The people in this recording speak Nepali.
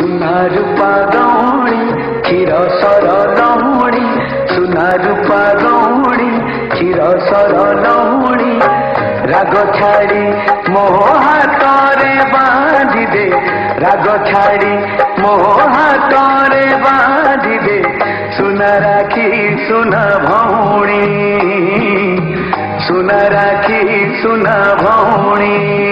सुना रूपा दौडी क्षिर सद लौँ सुना रूपा दौडी क्षिर सद लौँ राग खाडी मोह हातले बाँधि राग खाडी मोह हातले बाँधि सुनरा सुना भउी सुन राखि सुना भउणी